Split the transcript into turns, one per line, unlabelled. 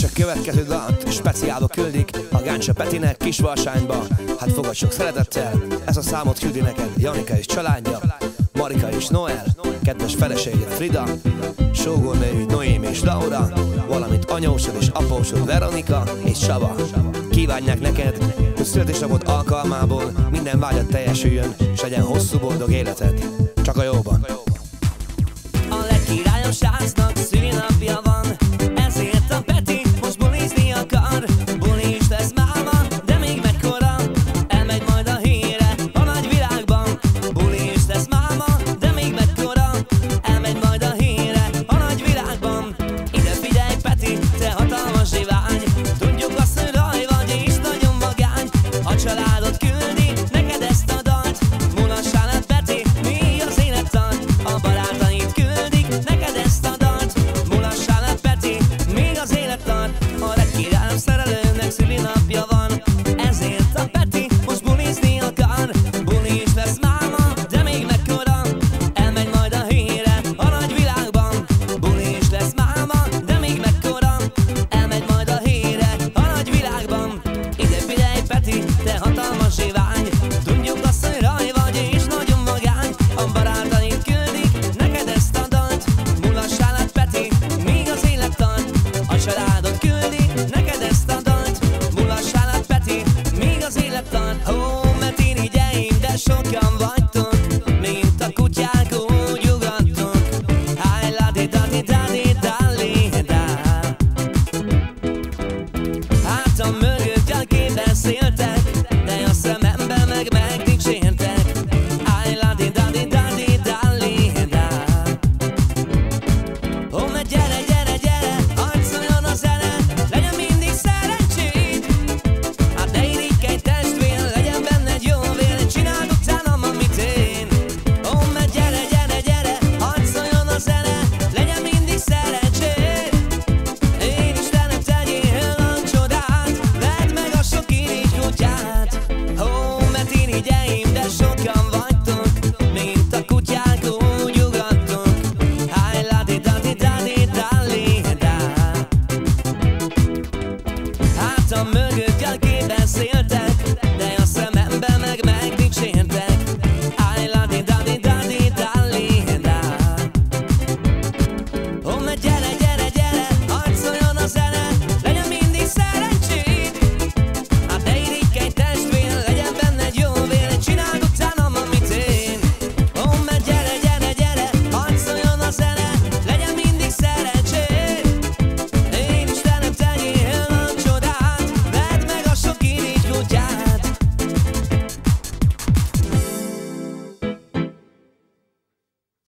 És a következő dalt speciálba küldik a Gáncsa Petinek Kisvarsányba Hát fogad sok szeretettel, ez a számot küldi neked Janika és családja Marika és Noel, kedves felesége Frida sógornői Noém és Laura Valamint anyósod és apósod Veronika és Sava Kívánják neked, hogy születésnapod alkalmából minden vágyat teljesüljön, és legyen hosszú boldog életed. Csak a jóban.